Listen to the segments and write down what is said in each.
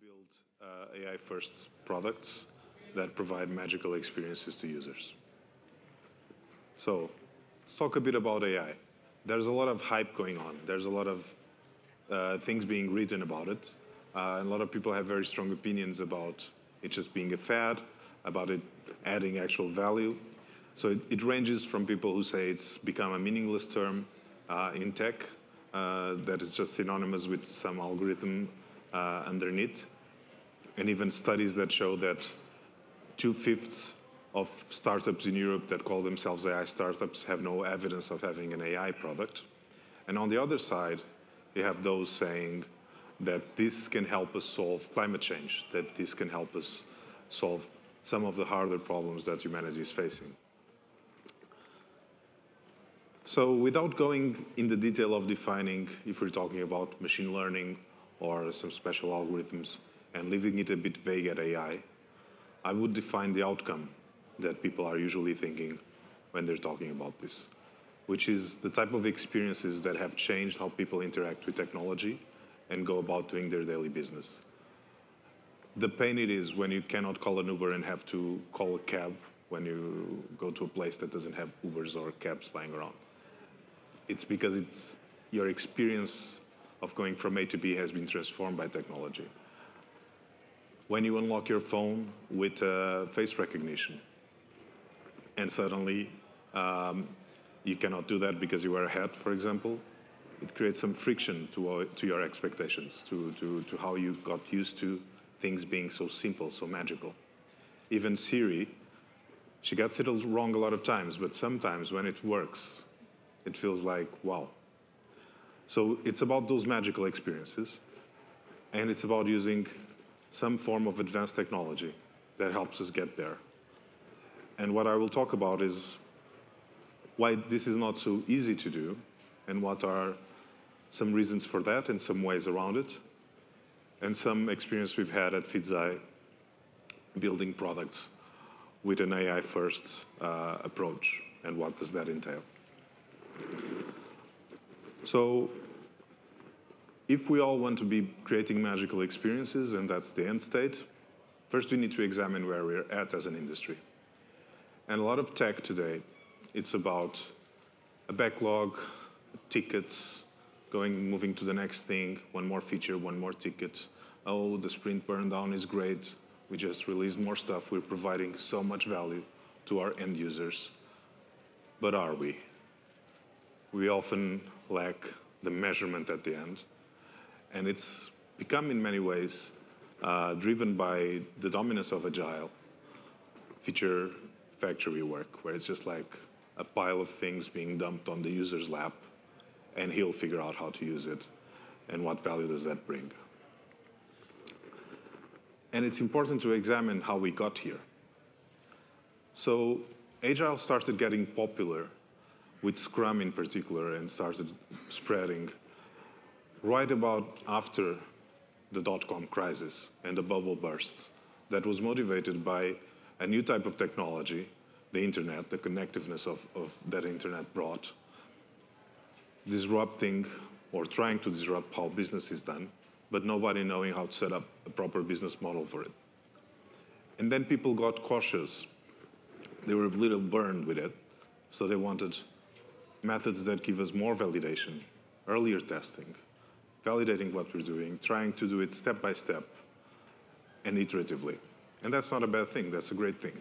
build uh, AI-first products that provide magical experiences to users. So let's talk a bit about AI. There's a lot of hype going on. There's a lot of uh, things being written about it. Uh, and a lot of people have very strong opinions about it just being a fad, about it adding actual value. So it, it ranges from people who say it's become a meaningless term uh, in tech, uh, that is just synonymous with some algorithm uh, underneath, and even studies that show that two-fifths of startups in Europe that call themselves AI startups have no evidence of having an AI product. And on the other side, you have those saying that this can help us solve climate change, that this can help us solve some of the harder problems that humanity is facing. So without going in the detail of defining if we're talking about machine learning or some special algorithms and leaving it a bit vague at AI, I would define the outcome that people are usually thinking when they're talking about this, which is the type of experiences that have changed how people interact with technology and go about doing their daily business. The pain it is when you cannot call an Uber and have to call a cab when you go to a place that doesn't have Ubers or cabs lying around. It's because it's your experience of going from A to B has been transformed by technology. When you unlock your phone with uh, face recognition, and suddenly um, you cannot do that because you wear a hat, for example, it creates some friction to, uh, to your expectations, to, to, to how you got used to things being so simple, so magical. Even Siri, she gets it wrong a lot of times, but sometimes when it works, it feels like, wow. So it's about those magical experiences, and it's about using some form of advanced technology that helps us get there. And what I will talk about is why this is not so easy to do, and what are some reasons for that and some ways around it, and some experience we've had at Feedzai building products with an AI-first uh, approach, and what does that entail. So if we all want to be creating magical experiences, and that's the end state, first we need to examine where we're at as an industry. And a lot of tech today, it's about a backlog, tickets, going, moving to the next thing, one more feature, one more ticket. Oh, the sprint burn down is great. We just released more stuff. We're providing so much value to our end users. But are we? we often lack the measurement at the end. And it's become, in many ways, uh, driven by the dominance of agile feature factory work, where it's just like a pile of things being dumped on the user's lap, and he'll figure out how to use it, and what value does that bring. And it's important to examine how we got here. So Agile started getting popular with Scrum in particular and started spreading right about after the dot-com crisis and the bubble burst that was motivated by a new type of technology, the internet, the connectiveness of, of that internet brought, disrupting or trying to disrupt how business is done, but nobody knowing how to set up a proper business model for it. And then people got cautious. They were a little burned with it, so they wanted methods that give us more validation, earlier testing, validating what we're doing, trying to do it step by step and iteratively. And that's not a bad thing, that's a great thing.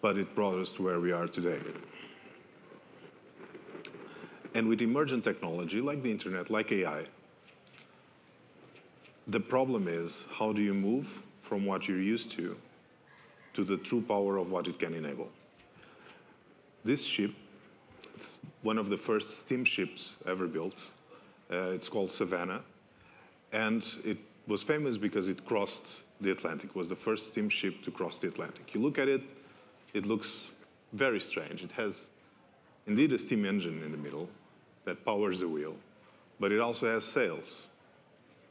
But it brought us to where we are today. And with emergent technology, like the internet, like AI, the problem is how do you move from what you're used to to the true power of what it can enable? This ship it's one of the first steamships ever built. Uh, it's called Savannah. And it was famous because it crossed the Atlantic. It was the first steamship to cross the Atlantic. You look at it, it looks very strange. It has indeed a steam engine in the middle that powers the wheel, but it also has sails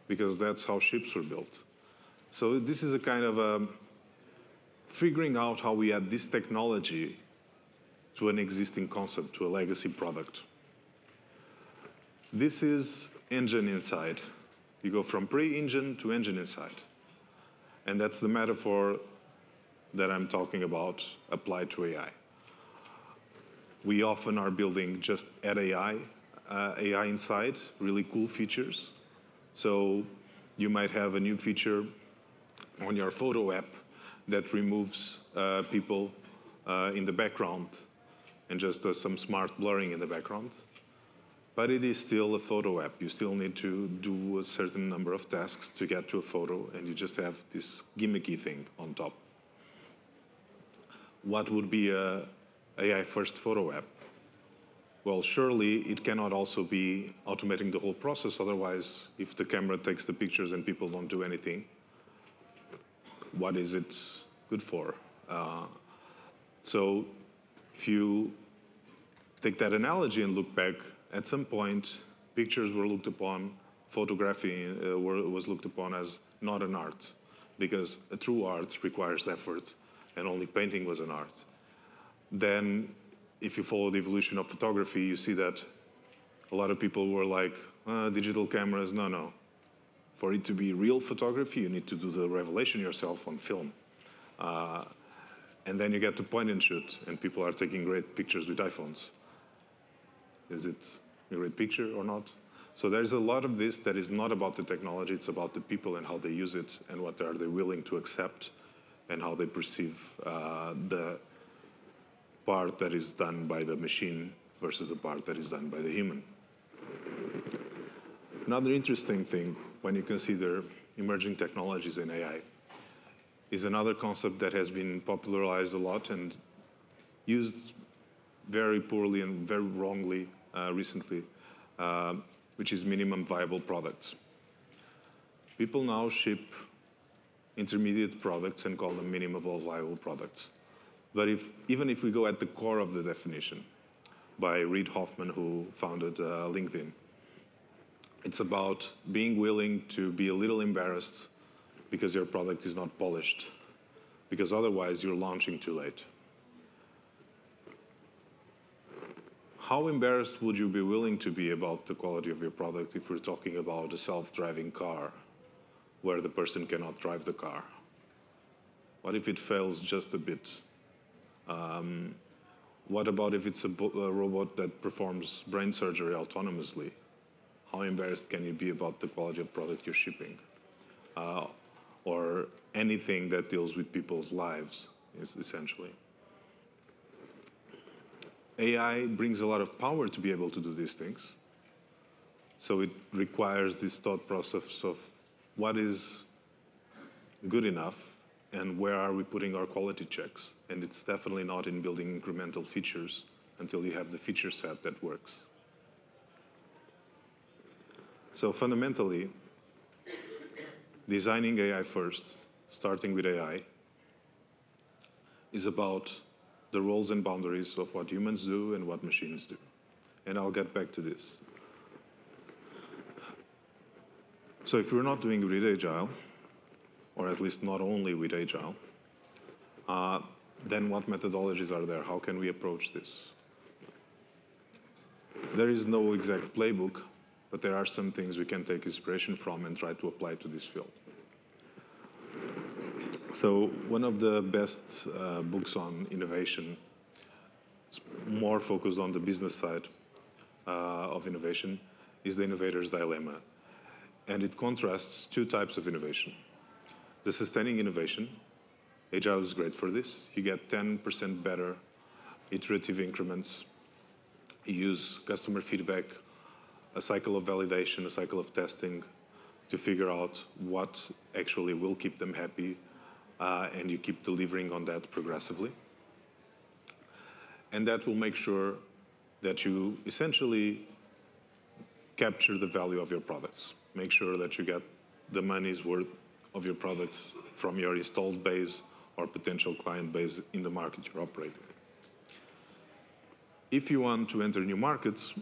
because that's how ships were built. So this is a kind of a um, figuring out how we add this technology to an existing concept, to a legacy product. This is engine inside. You go from pre-engine to engine inside. And that's the metaphor that I'm talking about applied to AI. We often are building just at AI, uh, AI inside, really cool features. So you might have a new feature on your photo app that removes uh, people uh, in the background and just some smart blurring in the background. But it is still a photo app. You still need to do a certain number of tasks to get to a photo, and you just have this gimmicky thing on top. What would be a AI-first photo app? Well, surely it cannot also be automating the whole process. Otherwise, if the camera takes the pictures and people don't do anything, what is it good for? Uh, so if you take that analogy and look back, at some point, pictures were looked upon, photography uh, were, was looked upon as not an art, because a true art requires effort, and only painting was an art. Then, if you follow the evolution of photography, you see that a lot of people were like, uh, digital cameras, no, no. For it to be real photography, you need to do the revelation yourself on film. Uh, and then you get to point and shoot, and people are taking great pictures with iPhones. Is it a great picture or not? So there's a lot of this that is not about the technology, it's about the people and how they use it and what are they willing to accept and how they perceive uh, the part that is done by the machine versus the part that is done by the human. Another interesting thing when you consider emerging technologies in AI is another concept that has been popularized a lot and used very poorly and very wrongly recently, uh, which is minimum viable products. People now ship intermediate products and call them minimum viable products. But if, even if we go at the core of the definition by Reid Hoffman, who founded uh, LinkedIn, it's about being willing to be a little embarrassed because your product is not polished, because otherwise you're launching too late. How embarrassed would you be willing to be about the quality of your product if we're talking about a self-driving car where the person cannot drive the car? What if it fails just a bit? Um, what about if it's a, a, robot that performs brain surgery autonomously? How embarrassed can you be about the quality of product you're shipping? Uh, or anything that deals with people's lives, essentially. AI brings a lot of power to be able to do these things. So it requires this thought process of what is good enough and where are we putting our quality checks. And it's definitely not in building incremental features until you have the feature set that works. So fundamentally, designing AI first, starting with AI, is about the roles and boundaries of what humans do and what machines do. And I'll get back to this. So if we're not doing with Agile, or at least not only with Agile, uh, then what methodologies are there? How can we approach this? There is no exact playbook, but there are some things we can take inspiration from and try to apply to this field. So one of the best uh, books on innovation, more focused on the business side uh, of innovation, is The Innovator's Dilemma. And it contrasts two types of innovation. The sustaining innovation, Agile is great for this. You get 10% better iterative increments. You use customer feedback, a cycle of validation, a cycle of testing to figure out what actually will keep them happy Uh, and you keep delivering on that progressively. And that will make sure that you essentially capture the value of your products. Make sure that you get the money's worth of your products from your installed base or potential client base in the market you're operating. If you want to enter new markets,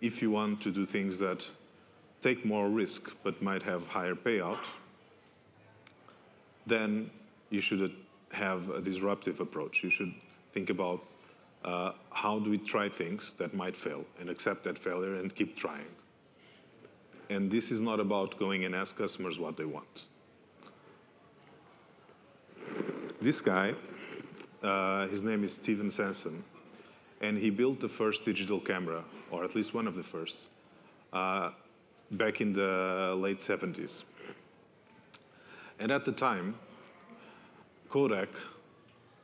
if you want to do things that take more risk but might have higher payout, then you should have a disruptive approach. You should think about uh, how do we try things that might fail and accept that failure and keep trying. And this is not about going and ask customers what they want. This guy, uh, his name is Steven Sasson, and he built the first digital camera, or at least one of the first, uh, back in the late 70s. And at the time, Kodak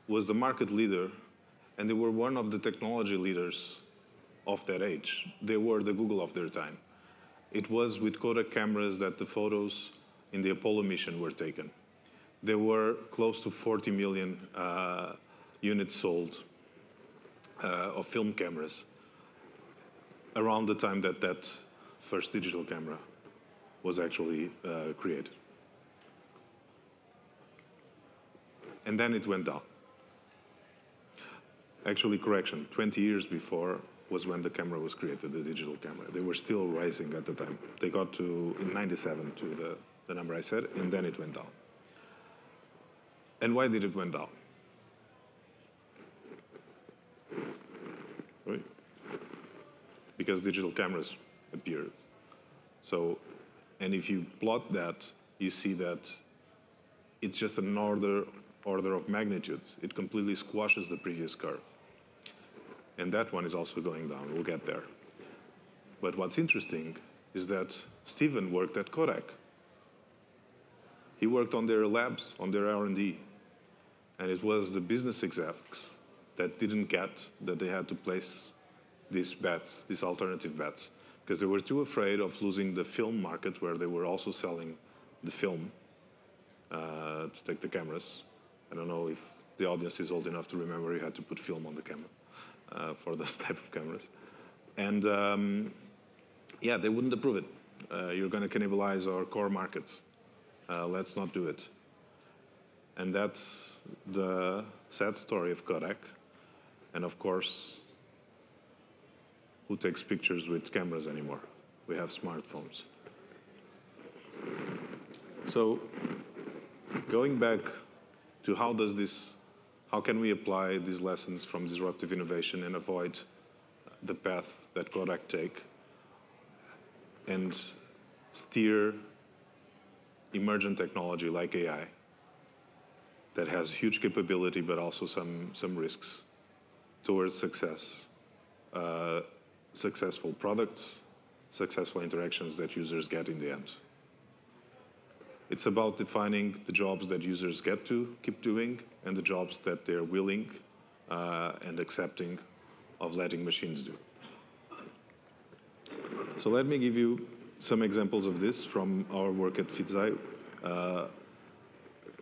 was the market leader, and they were one of the technology leaders of that age. They were the Google of their time. It was with Kodak cameras that the photos in the Apollo mission were taken. There were close to 40 million uh, units sold uh, of film cameras around the time that that first digital camera was actually uh, created. And then it went down. Actually, correction, 20 years before was when the camera was created, the digital camera. They were still rising at the time. They got to, in 97, to the, the number I said, and then it went down. And why did it went down? Because digital cameras appeared. So, and if you plot that, you see that it's just an order, order of magnitude. It completely squashes the previous curve. And that one is also going down. We'll get there. But what's interesting is that Steven worked at Kodak. He worked on their labs, on their R&D. And it was the business execs that didn't get that they had to place these bets, these alternative bets, because they were too afraid of losing the film market where they were also selling the film uh, to take the cameras. I don't know if the audience is old enough to remember you had to put film on the camera uh, for those type of cameras. And um, yeah, they wouldn't approve it. Uh, you're going to cannibalize our core markets. Uh, let's not do it. And that's the sad story of Kodak. And of course, who takes pictures with cameras anymore? We have smartphones. So going back to how does this, how can we apply these lessons from disruptive innovation and avoid the path that Kodak take and steer emergent technology like AI that has huge capability but also some, some risks towards success, uh, successful products, successful interactions that users get in the end. It's about defining the jobs that users get to keep doing and the jobs that they're willing uh, and accepting of letting machines do. So let me give you some examples of this from our work at Feedzai. Uh,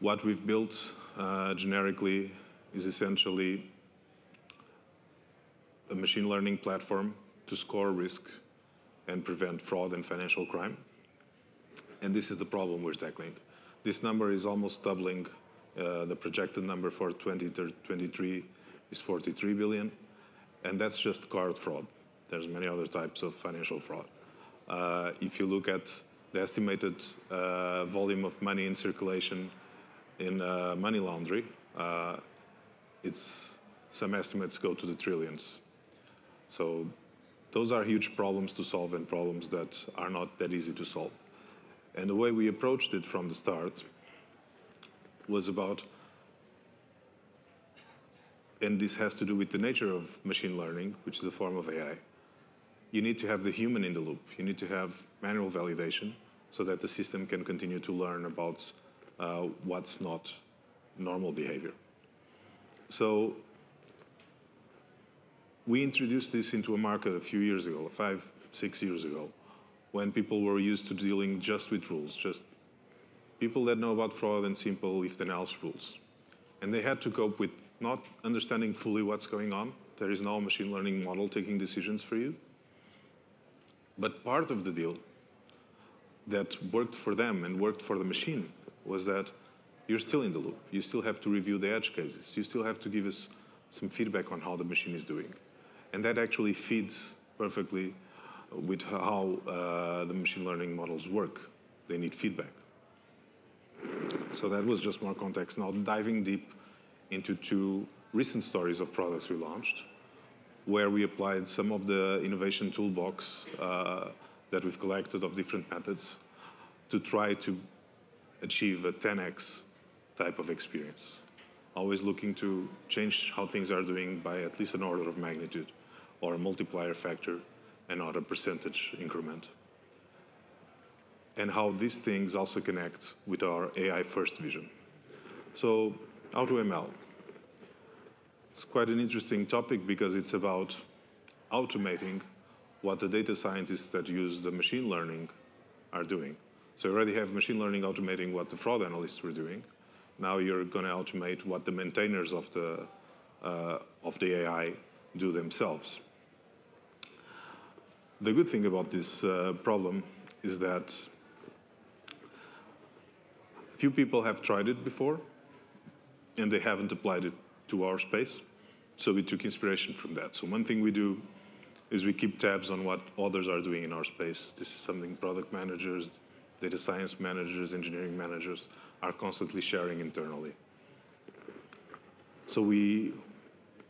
what we've built uh, generically is essentially a machine learning platform to score risk and prevent fraud and financial crime. And this is the problem we're tackling. This number is almost doubling. Uh, the projected number for 2023 is 43 billion, and that's just card fraud. There's many other types of financial fraud. Uh, if you look at the estimated uh, volume of money in circulation in uh, money laundering, uh, it's some estimates go to the trillions. So those are huge problems to solve and problems that are not that easy to solve. And the way we approached it from the start was about, and this has to do with the nature of machine learning, which is a form of AI. You need to have the human in the loop. You need to have manual validation so that the system can continue to learn about uh, what's not normal behavior. So we introduced this into a market a few years ago, five, six years ago, when people were used to dealing just with rules, just people that know about fraud and simple if then else rules. And they had to cope with not understanding fully what's going on. There is no machine learning model taking decisions for you. But part of the deal that worked for them and worked for the machine was that you're still in the loop. You still have to review the edge cases. You still have to give us some feedback on how the machine is doing. And that actually feeds perfectly with how uh, the machine learning models work. They need feedback. So that was just more context. Now diving deep into two recent stories of products we launched, where we applied some of the innovation toolbox uh, that we've collected of different methods to try to achieve a 10x type of experience. Always looking to change how things are doing by at least an order of magnitude or a multiplier factor not percentage increment. And how these things also connect with our AI first vision. So AutoML. It's quite an interesting topic because it's about automating what the data scientists that use the machine learning are doing. So you already have machine learning automating what the fraud analysts were doing. Now you're going to automate what the maintainers of the, uh, of the AI do themselves. The good thing about this uh, problem is that few people have tried it before, and they haven't applied it to our space. So we took inspiration from that. So one thing we do is we keep tabs on what others are doing in our space. This is something product managers, data science managers, engineering managers are constantly sharing internally. So we,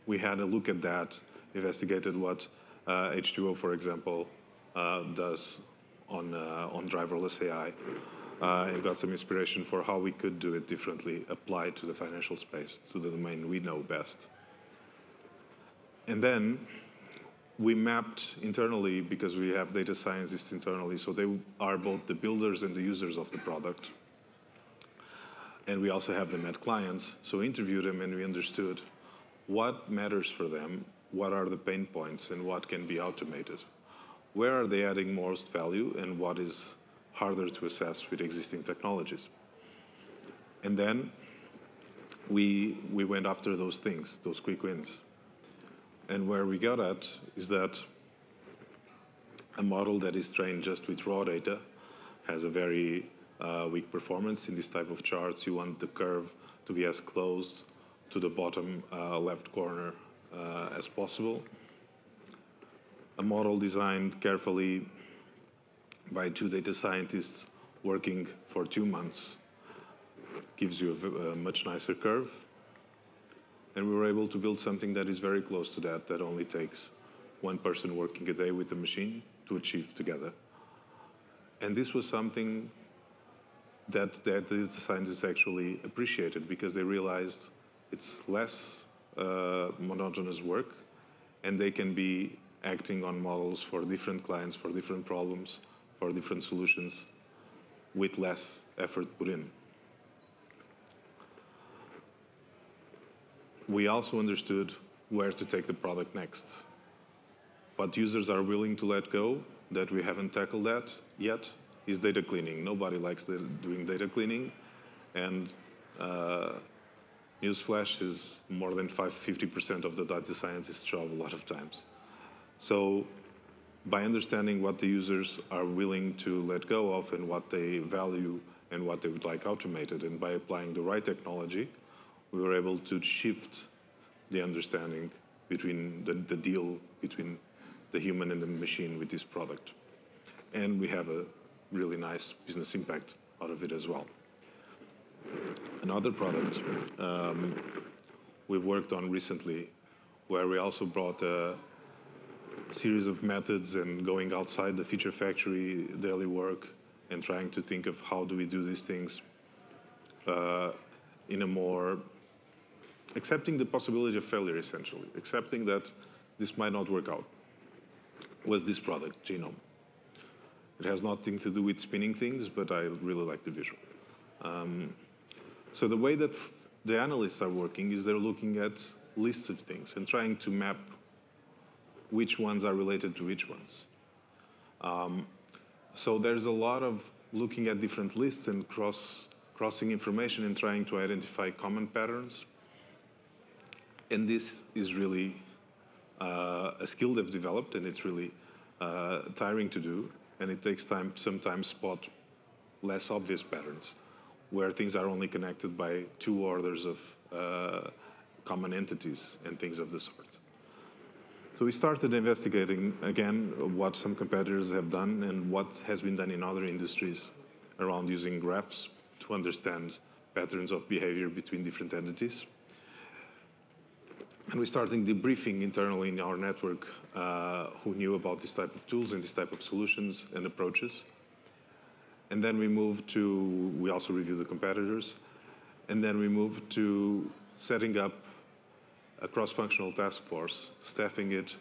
we had a look at that, investigated what H2O, for example, uh, does on, uh, on driverless AI, uh, and got some inspiration for how we could do it differently, applied to the financial space, to the domain we know best. And then we mapped internally because we have data scientists internally, so they are both the builders and the users of the product. And we also have them at clients, so we interviewed them and we understood what matters for them, what are the pain points, and what can be automated. Where are they adding most value, and what is harder to assess with existing technologies? And then we, we went after those things, those quick wins. And where we got at is that a model that is trained just with raw data has a very uh, weak performance in this type of charts. You want the curve to be as close to the bottom uh, left corner uh, as possible. A model designed carefully by two data scientists working for two months gives you a, a much nicer curve and we were able to build something that is very close to that, that only takes one person working a day with the machine to achieve together. And this was something that, that the scientists actually appreciated because they realized it's less uh, monotonous work and they can be acting on models for different clients, for different problems, for different solutions with less effort put in. we also understood where to take the product next. What users are willing to let go, that we haven't tackled that yet, is data cleaning. Nobody likes doing data cleaning, and uh, newsflash is more than 50% of the data scientist's job a lot of times. So by understanding what the users are willing to let go of and what they value and what they would like automated, and by applying the right technology, we were able to shift the understanding between the, the deal between the human and the machine with this product. And we have a really nice business impact out of it as well. Another product um, we've worked on recently, where we also brought a series of methods and going outside the feature factory daily work and trying to think of how do we do these things uh, in a more accepting the possibility of failure, essentially, accepting that this might not work out, was this product, Genome. It has nothing to do with spinning things, but I really like the visual. Um, so the way that the analysts are working is they're looking at lists of things and trying to map which ones are related to which ones. Um, so there's a lot of looking at different lists and cross, crossing information and trying to identify common patterns. And this is really uh, a skill they've developed, and it's really uh, tiring to do, and it takes time sometimes to spot less obvious patterns where things are only connected by two orders of uh, common entities and things of the sort. So we started investigating again what some competitors have done and what has been done in other industries around using graphs to understand patterns of behavior between different entities. and we started debriefing internally in our network uh, who knew about this type of tools and this type of solutions and approaches. And then we move to, we also review the competitors. And then we move to setting up a cross-functional task force, staffing it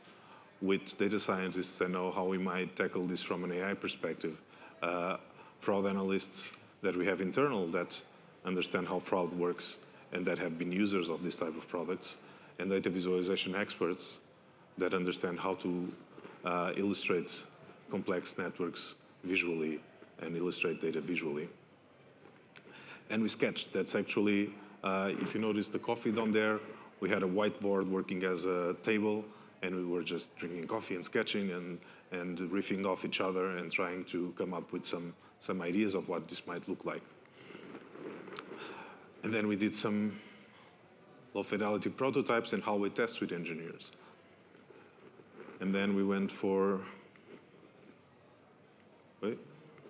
with data scientists that know how we might tackle this from an AI perspective, uh, fraud analysts that we have internal that understand how fraud works and that have been users of this type of products, and data visualization experts that understand how to uh, illustrate complex networks visually and illustrate data visually. And we sketched. That's actually, uh, if you notice the coffee down there, we had a whiteboard working as a table, and we were just drinking coffee and sketching and, and riffing off each other and trying to come up with some, some ideas of what this might look like. And then we did some low fidelity prototypes and how we test with engineers. And then we went for, wait,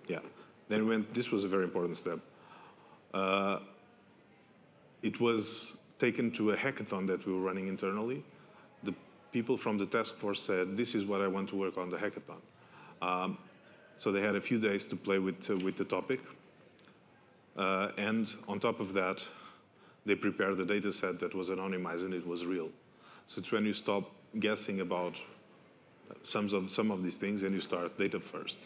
yeah. Then we went, this was a very important step. Uh, it was taken to a hackathon that we were running internally. The people from the task force said, this is what I want to work on the hackathon. Um, so they had a few days to play with, uh, with the topic. Uh, and on top of that, they prepared the data set that was anonymized and it was real. So it's when you stop guessing about some of, some of these things and you start data first.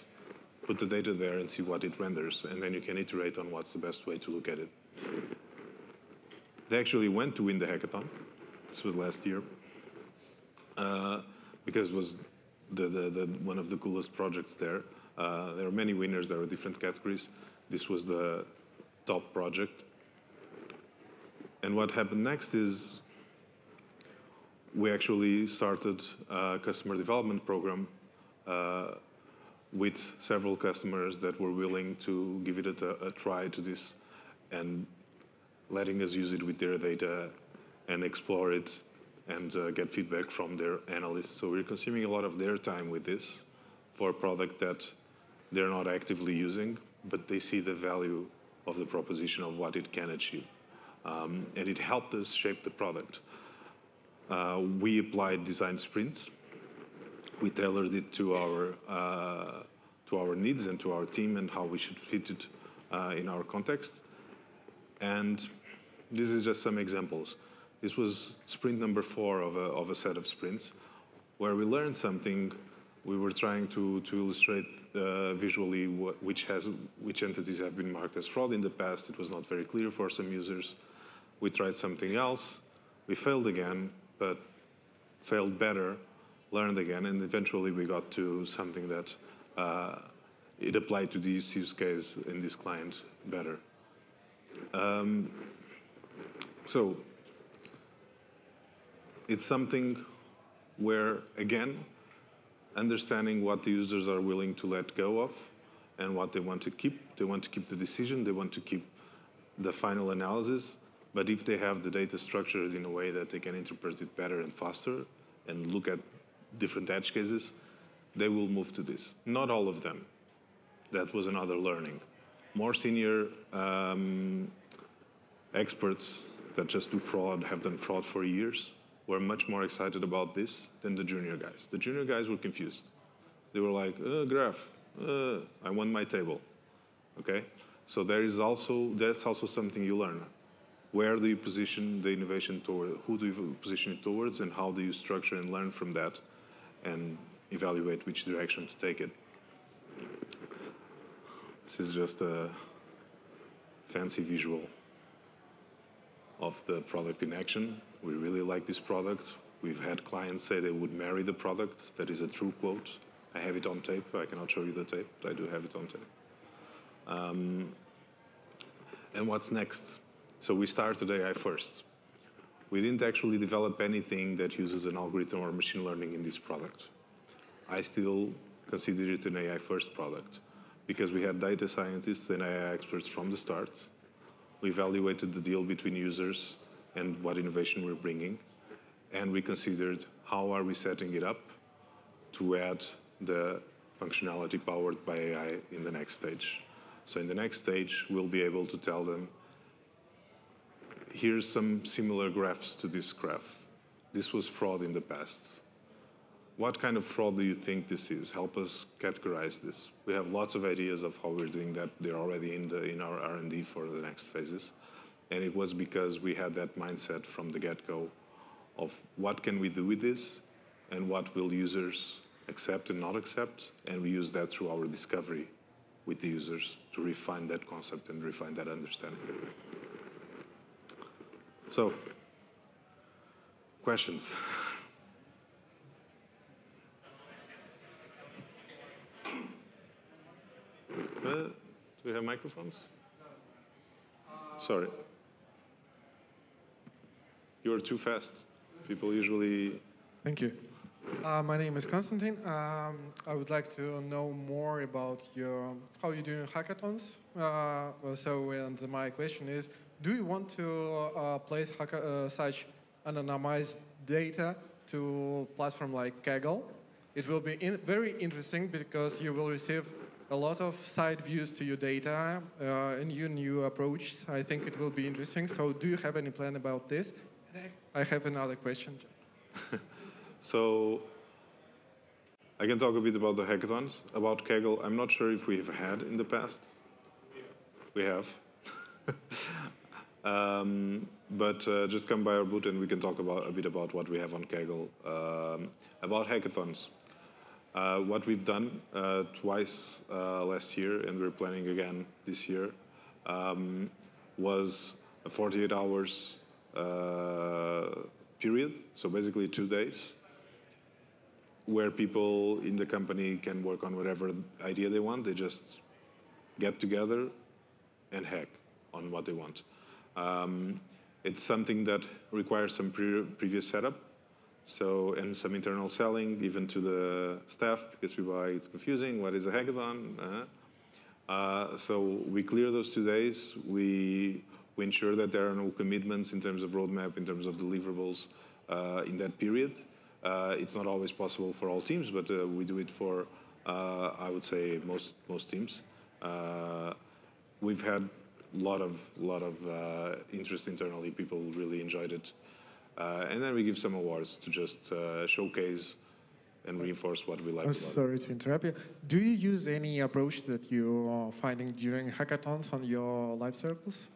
Put the data there and see what it renders, and then you can iterate on what's the best way to look at it. They actually went to win the hackathon. This was last year. Uh, because it was the, the, the, one of the coolest projects there. Uh, there are many winners, there are different categories. This was the top project. And what happened next is we actually started a customer development program uh, with several customers that were willing to give it a, a, try to this and letting us use it with their data and explore it and uh, get feedback from their analysts. So we're consuming a lot of their time with this for a product that they're not actively using, but they see the value of the proposition of what it can achieve. Um, and it helped us shape the product. Uh, we applied design sprints. We tailored it to our, uh, to our needs and to our team and how we should fit it uh, in our context. And this is just some examples. This was sprint number four of a, of a set of sprints where we learned something. We were trying to, to illustrate uh, visually what, which, has, which entities have been marked as fraud in the past. It was not very clear for some users. We tried something else. We failed again, but failed better, learned again, and eventually we got to something that uh, it applied to this use case in this client better. Um, so it's something where, again, understanding what the users are willing to let go of and what they want to keep. They want to keep the decision, they want to keep the final analysis, but if they have the data structured in a way that they can interpret it better and faster and look at different edge cases, they will move to this. Not all of them. That was another learning. More senior um, experts that just do fraud, have done fraud for years, were much more excited about this than the junior guys. The junior guys were confused. They were like, uh, graph, uh, I want my table. Okay? So there is also, that's also something you learn where do you position the innovation toward, who do you position it towards, and how do you structure and learn from that and evaluate which direction to take it. This is just a fancy visual of the product in action. We really like this product. We've had clients say they would marry the product. That is a true quote. I have it on tape. I cannot show you the tape, but I do have it on tape. Um, and what's next? So we started I first. We didn't actually develop anything that uses an algorithm or machine learning in this product. I still consider it an AI first product because we had data scientists and AI experts from the start. We evaluated the deal between users and what innovation we're bringing. And we considered how are we setting it up to add the functionality powered by AI in the next stage. So in the next stage, we'll be able to tell them here's some similar graphs to this graph. this was fraud in the past. What kind of fraud do you think this is? Help us categorize this. We have lots of ideas of how we're doing that. They're already in, the, in our R&D for the next phases. And it was because we had that mindset from the get-go of what can we do with this and what will users accept and not accept. And we use that through our discovery with the users to refine that concept and refine that understanding. So, questions? Uh, do we have microphones? Sorry. You're too fast. People usually. Thank you. Uh, my name is Konstantin. Um, I would like to know more about your how you do hackathons. Uh, so, and my question is, do you want to uh, place uh, such anonymized data to platform like Kaggle? It will be in very interesting because you will receive a lot of side views to your data uh, and your new approach. I think it will be interesting. So, do you have any plan about this? I have another question. so I can talk a bit about the hackathons. About Kaggle, I'm not sure if we have had in the past. We have. um, but uh, just come by our booth and we can talk about a bit about what we have on Kaggle. Um, about hackathons. Uh, what we've done uh, twice uh, last year, and we're planning again this year, um, was 48 hours uh, period, so basically two days, where people in the company can work on whatever idea they want. They just get together and hack on what they want. Um, it's something that requires some pre previous setup, so and some internal selling, even to the staff, because people are it's confusing. What is a hackathon? Uh, uh, so we clear those two days. We we ensure that there are no commitments in terms of roadmap, in terms of deliverables uh, in that period. Uh, it's not always possible for all teams, but uh, we do it for, uh, I would say, most most teams. We've had lot of lot of uh, interest internally. People really enjoyed it, and then we give some awards to just showcase and reinforce what we like. I'm sorry it. to interrupt you. Do you use any approach that you are finding during hackathons on your live circles?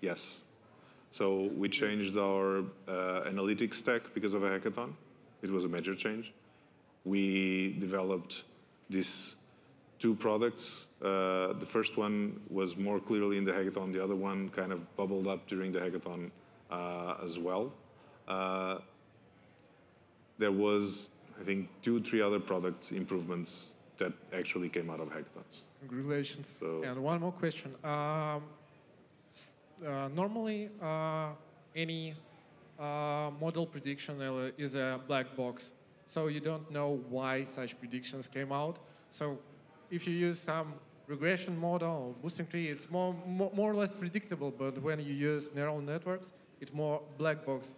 Yes. So we changed our uh, analytics stack because of a hackathon. It was a major change. We developed these two products. Uh, the first one was more clearly in the hackathon. The other one kind of bubbled up during the hackathon uh, as well. Uh, there was, I think, two, three other product improvements that actually came out of hackathons. Congratulations. So, and one more question. Um, uh, normally uh, any uh, model prediction is a black box. So you don't know why such predictions came out. So if you use some regression model or boosting tree, it's more, more, more or less predictable. But when you use neural networks, it's more black box.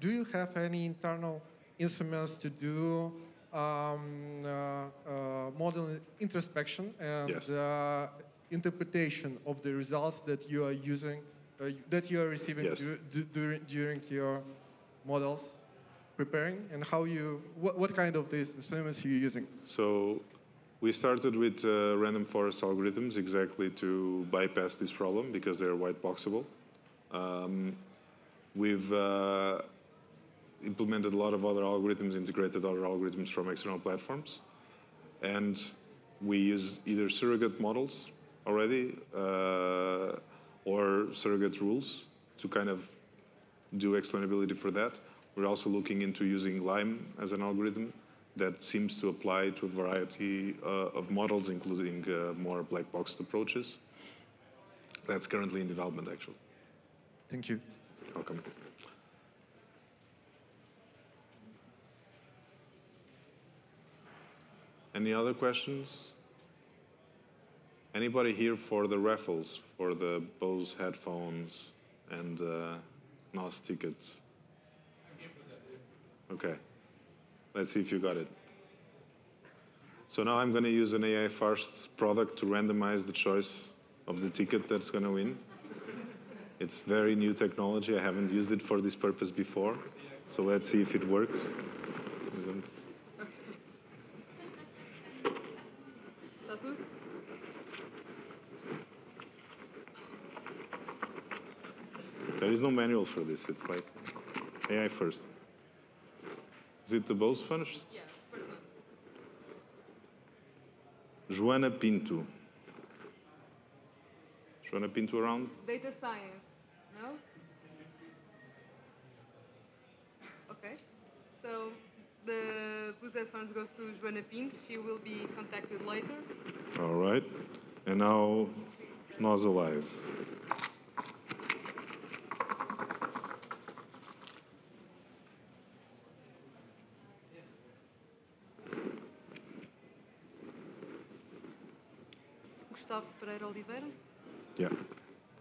Do you have any internal instruments to do um, uh, uh, model introspection and yes. uh, interpretation of the results that you are using uh, that you are receiving yes. during, during your models preparing and how you, what, what kind of these instruments are you using? So we started with uh, random forest algorithms exactly to bypass this problem because they're white boxable. Um, we've uh, implemented a lot of other algorithms, integrated other algorithms from external platforms. And we use either surrogate models already, uh, or surrogate rules to kind of do explainability for that. We're also looking into using LIME as an algorithm that seems to apply to a variety uh, of models, including uh, more black box approaches. That's currently in development, actually. Thank you. Welcome. Any other questions? Anybody here for the raffles, for the Bose headphones and uh, NOS tickets? Okay. Let's see if you got it. So now I'm going to use an AI first product to randomize the choice of the ticket that's going to win. It's very new technology. I haven't used it for this purpose before. So let's see if it works. There is no manual for this. It's like AI first. Is it the both first? Yeah, first. Joana Pinto. Joana Pinto around? Data science. No? Okay. So the Boost headphones goes to Joana Pinto. She will be contacted later. All right. And now, NOS Alive. Gustavo Pereira Oliveira. Yeah.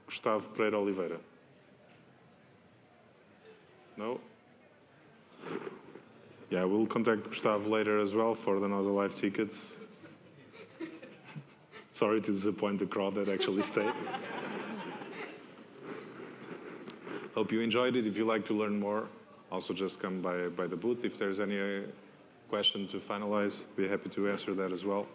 Gustavo Pereira Oliveira. No? Yeah, we'll contact Gustavo later as well for the NOS Alive tickets. Sorry to disappoint the crowd that actually stayed. Hope you enjoyed it. If you'd like to learn more, also just come by, by the booth. If there's any uh, question to finalize, we're happy to answer that as well.